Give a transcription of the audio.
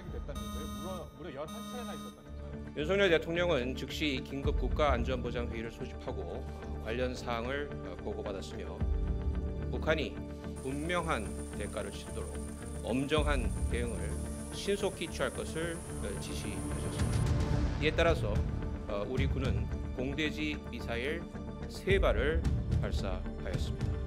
시작이 됐다면서요? 무려 무려 11차례나 있었다면서요? 윤석열 대통령은 즉시 긴급 국가안전보장회의를 소집하고 관련 사항을 어, 보고받았으며 북한이 분명한 대가를 치르도록 엄정한 대응을 신속히 취할 것을 어, 지시하셨습니다. 이에 따라서 어, 우리 군은 공대지 미사일 세 발을 발사하였습니다.